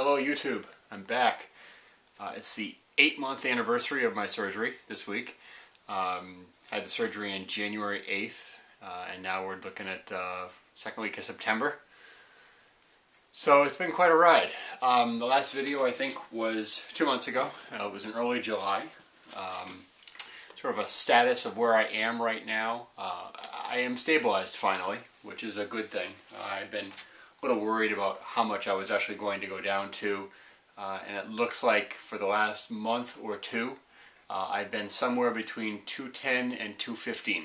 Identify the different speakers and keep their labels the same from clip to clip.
Speaker 1: Hello YouTube, I'm back. Uh, it's the eight month anniversary of my surgery this week. Um, had the surgery on January 8th uh, and now we're looking at uh, second week of September. So it's been quite a ride. Um, the last video I think was two months ago. Uh, it was in early July. Um, sort of a status of where I am right now. Uh, I am stabilized finally, which is a good thing. I've been a little worried about how much I was actually going to go down to. Uh, and it looks like for the last month or two, uh, I've been somewhere between 210 and 215,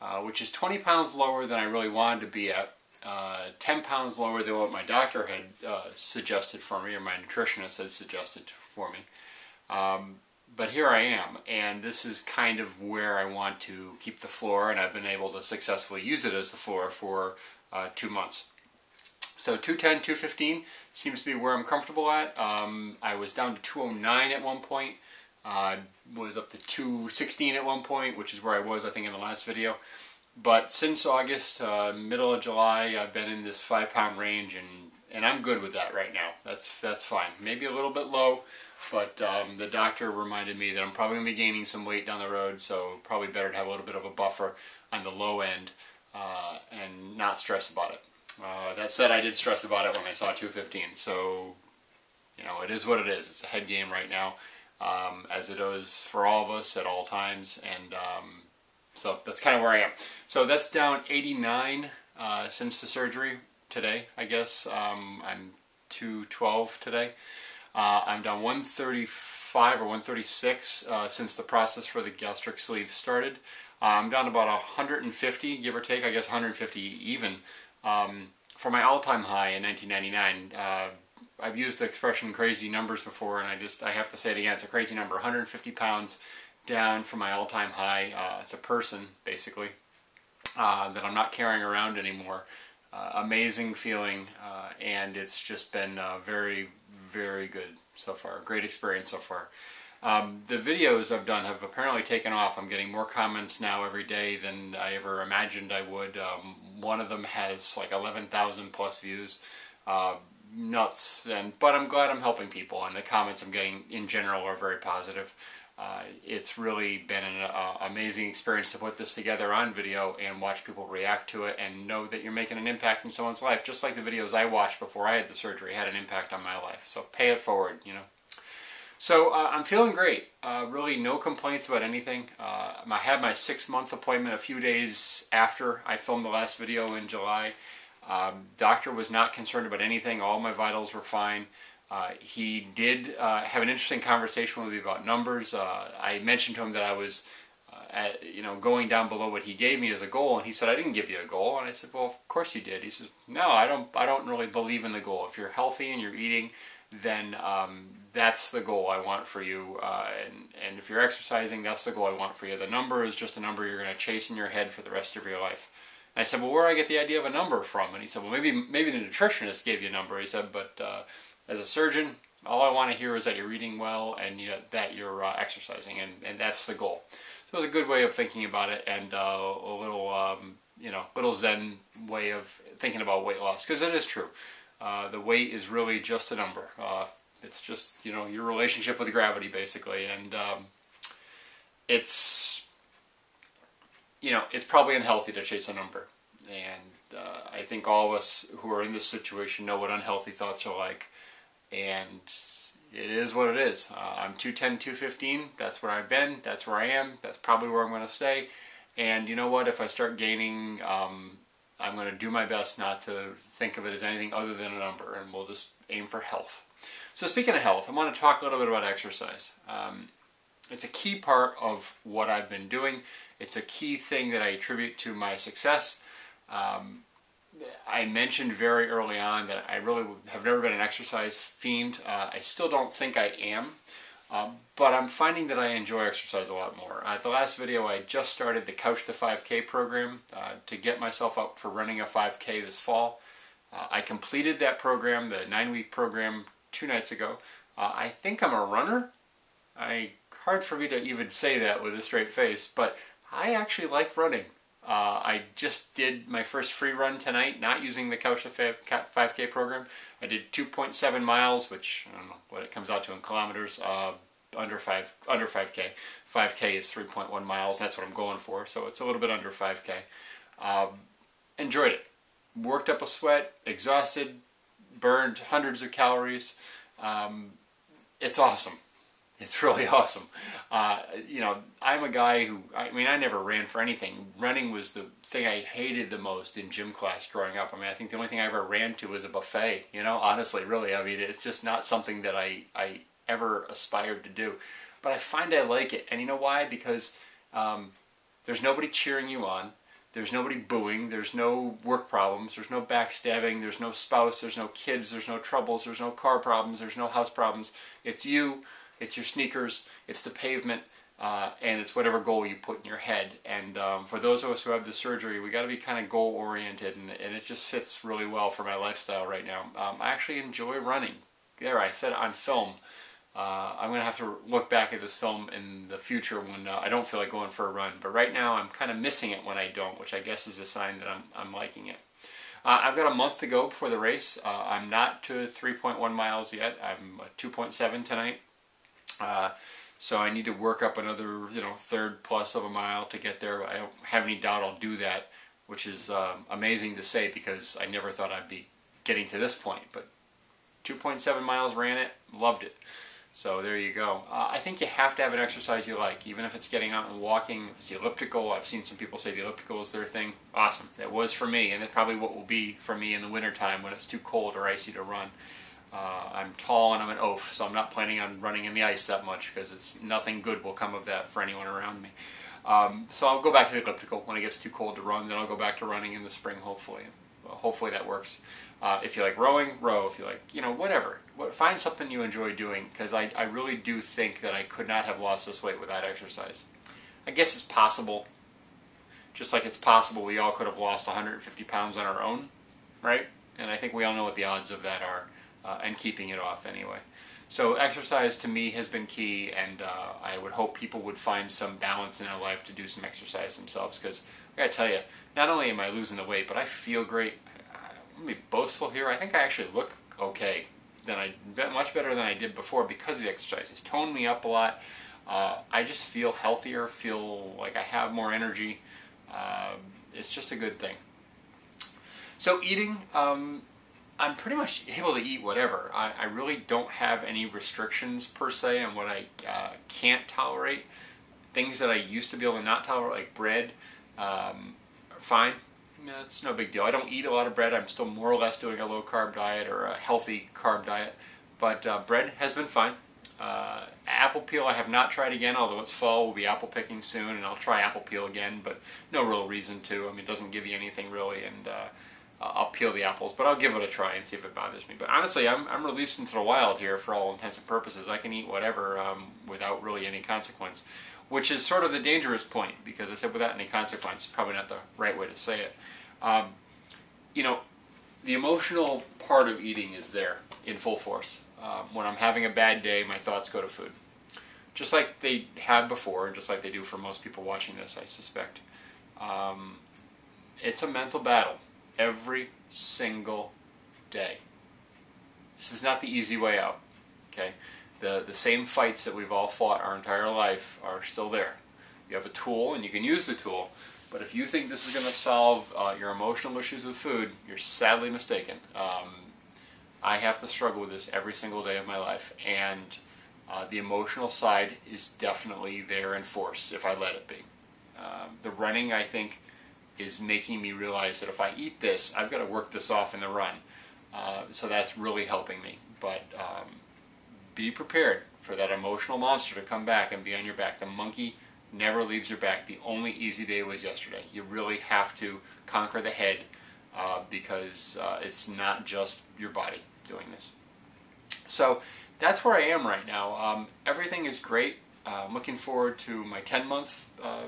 Speaker 1: uh, which is 20 pounds lower than I really wanted to be at. Uh, 10 pounds lower than what my doctor had uh, suggested for me, or my nutritionist had suggested for me. Um, but here I am, and this is kind of where I want to keep the floor, and I've been able to successfully use it as the floor for uh, two months. So 210, 215 seems to be where I'm comfortable at. Um, I was down to 209 at one point. I uh, was up to 216 at one point, which is where I was, I think, in the last video. But since August, uh, middle of July, I've been in this five pound range, and, and I'm good with that right now. That's, that's fine. Maybe a little bit low, but um, the doctor reminded me that I'm probably going to be gaining some weight down the road, so probably better to have a little bit of a buffer on the low end uh, and not stress about it. Uh, that said, I did stress about it when I saw 215, so, you know, it is what it is. It's a head game right now, um, as it is for all of us at all times, and um, so that's kind of where I am. So that's down 89 uh, since the surgery today, I guess. Um, I'm 212 today. Uh, I'm down 135 or 136 uh, since the process for the gastric sleeve started. Uh, I'm down about 150, give or take, I guess 150 even, um, for my all-time high in 1999, uh, I've used the expression crazy numbers before, and I just I have to say it again. It's a crazy number. 150 pounds down from my all-time high. Uh, it's a person basically uh, that I'm not carrying around anymore. Uh, amazing feeling, uh, and it's just been uh, very very good so far. Great experience so far. Um, the videos I've done have apparently taken off. I'm getting more comments now every day than I ever imagined I would. Um, one of them has like 11,000 plus views. Uh, nuts. And But I'm glad I'm helping people, and the comments I'm getting in general are very positive. Uh, it's really been an uh, amazing experience to put this together on video and watch people react to it and know that you're making an impact in someone's life, just like the videos I watched before I had the surgery had an impact on my life. So pay it forward, you know. So uh, I'm feeling great. Uh, really no complaints about anything. Uh, I had my six month appointment a few days after I filmed the last video in July. Um, doctor was not concerned about anything. All my vitals were fine. Uh, he did uh, have an interesting conversation with me about numbers. Uh, I mentioned to him that I was at, you know, going down below what he gave me as a goal, and he said, "I didn't give you a goal." And I said, "Well, of course you did." He says, "No, I don't. I don't really believe in the goal. If you're healthy and you're eating, then um, that's the goal I want for you. Uh, and, and if you're exercising, that's the goal I want for you. The number is just a number you're going to chase in your head for the rest of your life. And I said, well, where do I get the idea of a number from? And he said, well, maybe maybe the nutritionist gave you a number. He said, but uh, as a surgeon, all I want to hear is that you're eating well and you, that you're uh, exercising, and, and that's the goal. So it was a good way of thinking about it, and uh, a little um, you know little Zen way of thinking about weight loss because it is true. Uh, the weight is really just a number. It's just, you know, your relationship with gravity, basically. And um, it's, you know, it's probably unhealthy to chase a number. And uh, I think all of us who are in this situation know what unhealthy thoughts are like. And it is what it is. Uh, I'm 210, 215. That's where I've been. That's where I am. That's probably where I'm going to stay. And you know what? If I start gaining um, I'm going to do my best not to think of it as anything other than a number, and we'll just aim for health. So speaking of health, I want to talk a little bit about exercise. Um, it's a key part of what I've been doing. It's a key thing that I attribute to my success. Um, I mentioned very early on that I really have never been an exercise fiend. Uh, I still don't think I am. Um, but I'm finding that I enjoy exercise a lot more. At the last video I just started the Couch to 5K program uh, to get myself up for running a 5K this fall. Uh, I completed that program, the nine week program, two nights ago. Uh, I think I'm a runner. I hard for me to even say that with a straight face, but I actually like running. Uh, I just did my first free run tonight, not using the Couch to 5K program. I did 2.7 miles, which I don't know what it comes out to in kilometers. Uh, under five under 5k 5k is 3.1 miles that's what i'm going for so it's a little bit under 5k um, enjoyed it worked up a sweat exhausted burned hundreds of calories um, it's awesome it's really awesome. Uh, you know, I'm a guy who, I mean, I never ran for anything. Running was the thing I hated the most in gym class growing up. I mean, I think the only thing I ever ran to was a buffet, you know, honestly, really. I mean, it's just not something that I, I ever aspired to do. But I find I like it. And you know why? Because um, there's nobody cheering you on. There's nobody booing. There's no work problems. There's no backstabbing. There's no spouse. There's no kids. There's no troubles. There's no car problems. There's no house problems. It's you it's your sneakers, it's the pavement, uh, and it's whatever goal you put in your head. And um, for those of us who have the surgery, we got to be kind of goal oriented, and, and, it just fits really well for my lifestyle right now. Um, I actually enjoy running. There, I said on film. Uh, I'm going to have to look back at this film in the future when uh, I don't feel like going for a run. But right now, I'm kind of missing it when I don't, which I guess is a sign that I'm, I'm liking it. Uh, I've got a month to go before the race. Uh, I'm not to 3.1 miles yet. I'm 2.7 tonight. Uh, so I need to work up another, you know, third plus of a mile to get there. I don't have any doubt I'll do that, which is um, amazing to say because I never thought I'd be getting to this point. But 2.7 miles ran it, loved it. So there you go. Uh, I think you have to have an exercise you like, even if it's getting out and walking. If it's the elliptical, I've seen some people say the elliptical is their thing. Awesome. That was for me, and it probably what will be for me in the wintertime when it's too cold or icy to run. Uh, I'm tall and I'm an oaf, so I'm not planning on running in the ice that much because it's nothing good will come of that for anyone around me. Um, so I'll go back to the elliptical when it gets too cold to run. Then I'll go back to running in the spring, hopefully. hopefully that works. Uh, if you like rowing, row. If you like, you know, whatever. Find something you enjoy doing because I, I really do think that I could not have lost this weight without exercise. I guess it's possible. Just like it's possible we all could have lost 150 pounds on our own, right? And I think we all know what the odds of that are uh, and keeping it off anyway. So exercise to me has been key, and uh, I would hope people would find some balance in their life to do some exercise themselves. Because I gotta tell you, not only am I losing the weight, but I feel great. I'm gonna be boastful here. I think I actually look okay than I much better than I did before because of the exercise. It's toned me up a lot. Uh, I just feel healthier. Feel like I have more energy. Uh, it's just a good thing. So eating. Um, I'm pretty much able to eat whatever. I, I really don't have any restrictions per se on what I uh, can't tolerate. Things that I used to be able to not tolerate, like bread, um, fine. Yeah, it's no big deal. I don't eat a lot of bread. I'm still more or less doing a low carb diet or a healthy carb diet. But uh, bread has been fine. Uh, apple peel I have not tried again, although it's fall. We'll be apple picking soon, and I'll try apple peel again, but no real reason to. I mean, it doesn't give you anything really, and uh, I'll peel the apples, but I'll give it a try and see if it bothers me. But honestly, I'm, I'm released into the wild here for all intents and purposes. I can eat whatever um, without really any consequence, which is sort of the dangerous point because I said without any consequence, probably not the right way to say it. Um, you know, the emotional part of eating is there in full force. Um, when I'm having a bad day, my thoughts go to food. Just like they have before, and just like they do for most people watching this, I suspect. Um, it's a mental battle every single day. This is not the easy way out. Okay, the the same fights that we've all fought our entire life are still there. You have a tool and you can use the tool, but if you think this is going to solve uh, your emotional issues with food, you're sadly mistaken. Um, I have to struggle with this every single day of my life, and uh, the emotional side is definitely there in force if I let it be. Um, the running, I think, is making me realize that if I eat this, I've got to work this off in the run. Uh, so that's really helping me. But um, be prepared for that emotional monster to come back and be on your back. The monkey never leaves your back. The only easy day was yesterday. You really have to conquer the head uh, because uh, it's not just your body doing this. So that's where I am right now. Um, everything is great. Uh, I'm looking forward to my 10 month uh,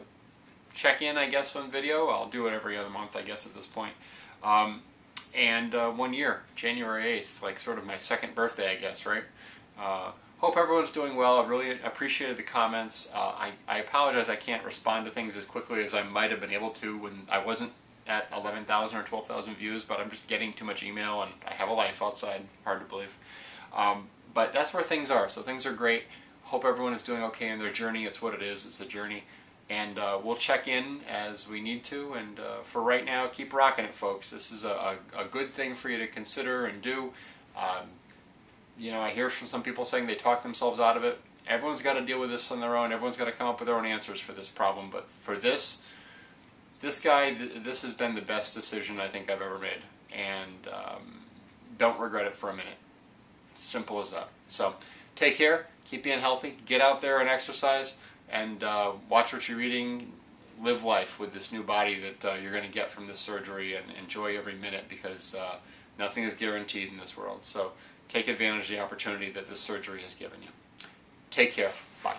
Speaker 1: check in, I guess, on video. I'll do it every other month, I guess, at this point. Um, and uh, one year, January 8th, like sort of my second birthday, I guess, right? Hope everyone's doing well. I really appreciated the comments. Uh, I, I apologize I can't respond to things as quickly as I might have been able to when I wasn't at 11,000 or 12,000 views, but I'm just getting too much email and I have a life outside. Hard to believe. Um, but that's where things are. So things are great. Hope everyone is doing okay in their journey. It's what it is. It's a journey. And uh, we'll check in as we need to. And uh, for right now, keep rocking it, folks. This is a, a, a good thing for you to consider and do. Um, you know, I hear from some people saying they talk themselves out of it. Everyone's got to deal with this on their own. Everyone's got to come up with their own answers for this problem. But for this, this guy, this has been the best decision I think I've ever made. And um, don't regret it for a minute. Simple as that. So take care. Keep being healthy. Get out there and exercise. And uh, watch what you're eating. Live life with this new body that uh, you're going to get from this surgery and enjoy every minute because uh, nothing is guaranteed in this world. So take advantage of the opportunity that this surgery has given you. Take care. Bye.